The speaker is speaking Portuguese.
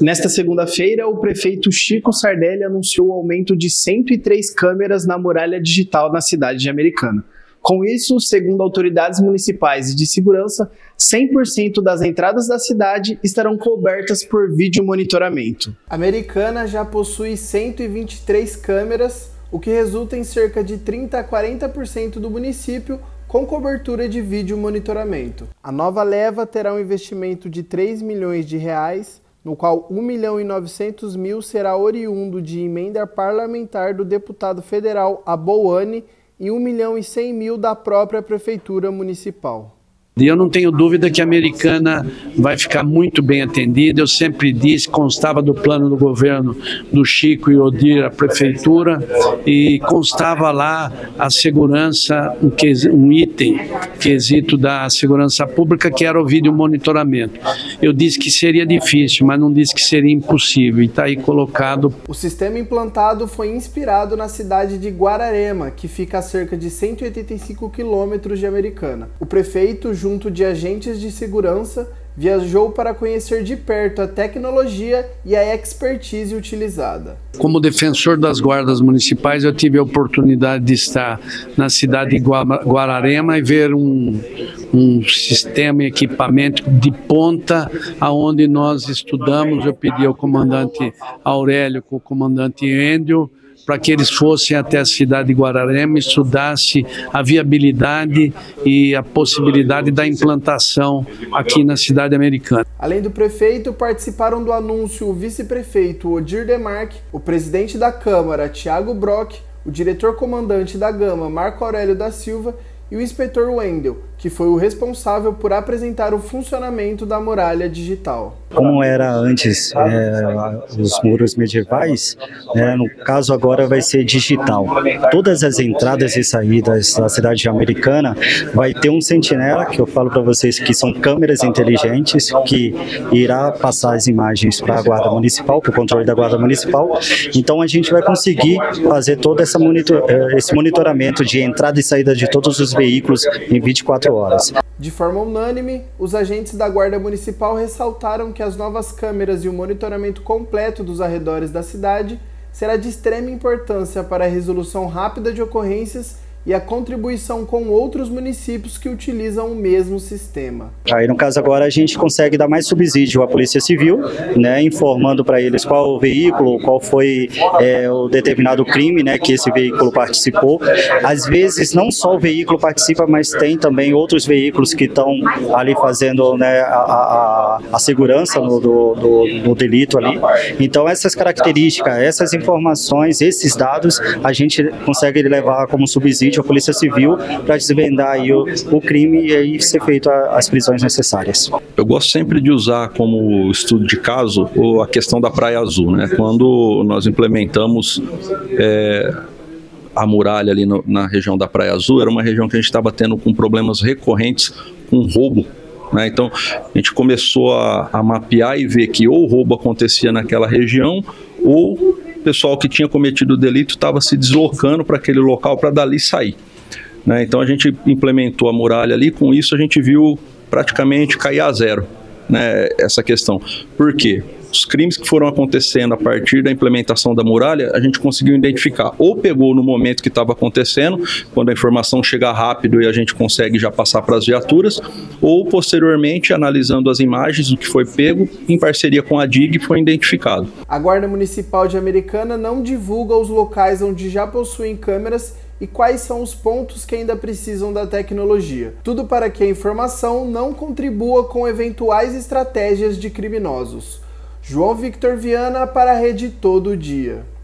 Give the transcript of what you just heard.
Nesta segunda-feira, o prefeito Chico Sardelli anunciou o aumento de 103 câmeras na muralha digital na cidade de Americana. Com isso, segundo autoridades municipais e de segurança, 100% das entradas da cidade estarão cobertas por vídeo monitoramento. Americana já possui 123 câmeras, o que resulta em cerca de 30 a 40% do município com cobertura de vídeo monitoramento. A nova leva terá um investimento de 3 milhões de reais no qual 1 milhão e 900 mil será oriundo de emenda parlamentar do deputado federal Aboane e 1 milhão e 100 mil da própria Prefeitura Municipal. E eu não tenho dúvida que a americana vai ficar muito bem atendida. Eu sempre disse, constava do plano do governo do Chico e Odir, a prefeitura, e constava lá a segurança, um, um item, quesito da segurança pública, que era o vídeo monitoramento. Eu disse que seria difícil, mas não disse que seria impossível, e está aí colocado. O sistema implantado foi inspirado na cidade de Guararema, que fica a cerca de 185 quilômetros de Americana. O prefeito, junto de agentes de segurança, viajou para conhecer de perto a tecnologia e a expertise utilizada. Como defensor das guardas municipais, eu tive a oportunidade de estar na cidade de Guararema e ver um, um sistema e equipamento de ponta aonde nós estudamos. Eu pedi ao comandante Aurélio, com o comandante Endio, para que eles fossem até a cidade de Guararema e estudassem a viabilidade e a possibilidade da implantação aqui na cidade americana. Além do prefeito, participaram do anúncio o vice-prefeito Odir Demarque, o presidente da Câmara, Tiago Brock, o diretor-comandante da Gama, Marco Aurélio da Silva, e o inspetor Wendel, que foi o responsável por apresentar o funcionamento da muralha digital. Como era antes é, os muros medievais, é, no caso agora vai ser digital. Todas as entradas e saídas da cidade americana vai ter um sentinela, que eu falo para vocês que são câmeras inteligentes, que irá passar as imagens para a guarda municipal, para o controle da guarda municipal. Então a gente vai conseguir fazer todo monitor, é, esse monitoramento de entrada e saída de todos os veículos em 24 horas. De forma unânime, os agentes da Guarda Municipal ressaltaram que as novas câmeras e o monitoramento completo dos arredores da cidade será de extrema importância para a resolução rápida de ocorrências e a contribuição com outros municípios que utilizam o mesmo sistema. Aí no caso agora a gente consegue dar mais subsídio à Polícia Civil, né, informando para eles qual o veículo, qual foi é, o determinado crime, né, que esse veículo participou. Às vezes não só o veículo participa, mas tem também outros veículos que estão ali fazendo né, a, a, a segurança do, do, do delito ali. Então essas características, essas informações, esses dados a gente consegue levar como subsídio a Polícia Civil para desvendar aí o, o, crime e aí ser feito a, as prisões necessárias. Eu gosto sempre de usar como estudo de caso a questão da Praia Azul, né? Quando nós implementamos é, a muralha ali no, na região da Praia Azul, era uma região que a gente estava tendo com problemas recorrentes com roubo né? Então a gente começou a, a, mapear e ver que ou o roubo acontecia naquela região ou pessoal que tinha cometido o delito estava se deslocando para aquele local para dali sair. Né? Então a gente implementou a muralha ali, com isso a gente viu praticamente cair a zero né, essa questão. Por quê? Os crimes que foram acontecendo a partir da implementação da muralha, a gente conseguiu identificar. Ou pegou no momento que estava acontecendo, quando a informação chega rápido e a gente consegue já passar para as viaturas, ou posteriormente, analisando as imagens do que foi pego, em parceria com a DIG, foi identificado. A Guarda Municipal de Americana não divulga os locais onde já possuem câmeras e quais são os pontos que ainda precisam da tecnologia. Tudo para que a informação não contribua com eventuais estratégias de criminosos. João Victor Viana para a Rede Todo Dia.